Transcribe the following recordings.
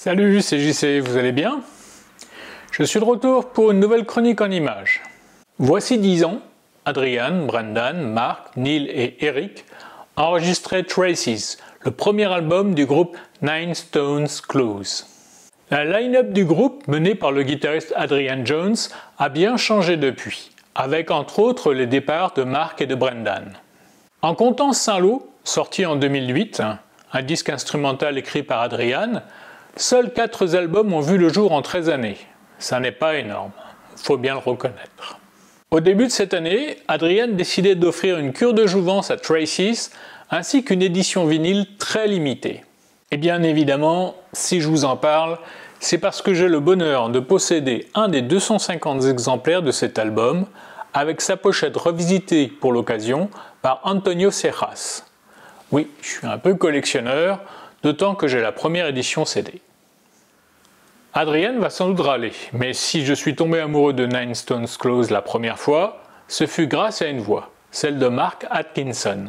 Salut, c'est JC, vous allez bien? Je suis de retour pour une nouvelle chronique en images. Voici 10 ans, Adrian, Brendan, Mark, Neil et Eric enregistraient Traces, le premier album du groupe Nine Stones Close. La line-up du groupe, menée par le guitariste Adrian Jones, a bien changé depuis, avec entre autres les départs de Mark et de Brendan. En comptant Saint-Lô, sorti en 2008, un disque instrumental écrit par Adrian, Seuls quatre albums ont vu le jour en 13 années. Ça n'est pas énorme, faut bien le reconnaître. Au début de cette année, Adrian décidait d'offrir une cure de jouvence à Tracy's ainsi qu'une édition vinyle très limitée. Et bien évidemment, si je vous en parle, c'est parce que j'ai le bonheur de posséder un des 250 exemplaires de cet album, avec sa pochette revisitée pour l'occasion par Antonio Serras. Oui, je suis un peu collectionneur, d'autant que j'ai la première édition CD. Adrienne va sans doute râler, mais si je suis tombé amoureux de Nine Stones Close la première fois, ce fut grâce à une voix, celle de Mark Atkinson,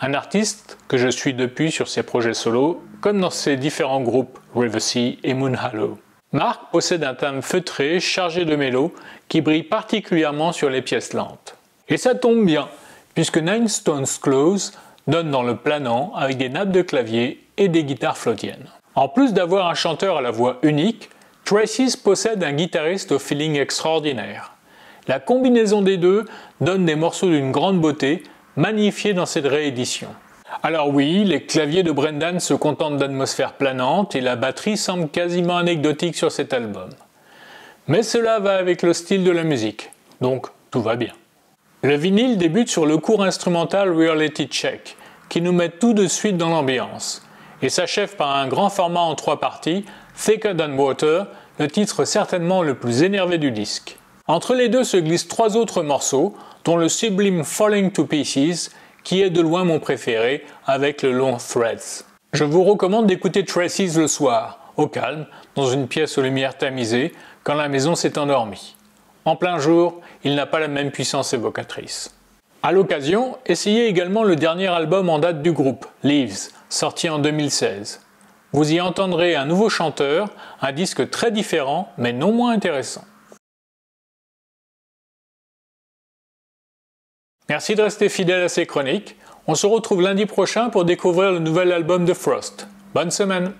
un artiste que je suis depuis sur ses projets solos, comme dans ses différents groupes Riversea et Moon Hollow. Mark possède un thème feutré, chargé de mélos, qui brille particulièrement sur les pièces lentes. Et ça tombe bien, puisque Nine Stones Close donne dans le planant avec des nappes de clavier et des guitares flottiennes. En plus d'avoir un chanteur à la voix unique, Tracy's possède un guitariste au feeling extraordinaire. La combinaison des deux donne des morceaux d'une grande beauté, magnifiés dans cette réédition. Alors oui, les claviers de Brendan se contentent d'atmosphères planantes et la batterie semble quasiment anecdotique sur cet album. Mais cela va avec le style de la musique, donc tout va bien. Le vinyle débute sur le cours instrumental Reality Check, qui nous met tout de suite dans l'ambiance, et s'achève par un grand format en trois parties, Thicker Than Water, le titre certainement le plus énervé du disque. Entre les deux se glissent trois autres morceaux, dont le sublime Falling to Pieces, qui est de loin mon préféré, avec le long Threads. Je vous recommande d'écouter Tracy's le soir, au calme, dans une pièce aux lumières tamisées, quand la maison s'est endormie. En plein jour, il n'a pas la même puissance évocatrice. À l'occasion, essayez également le dernier album en date du groupe, Leaves, sorti en 2016. Vous y entendrez un nouveau chanteur, un disque très différent mais non moins intéressant. Merci de rester fidèle à ces chroniques. On se retrouve lundi prochain pour découvrir le nouvel album de Frost. Bonne semaine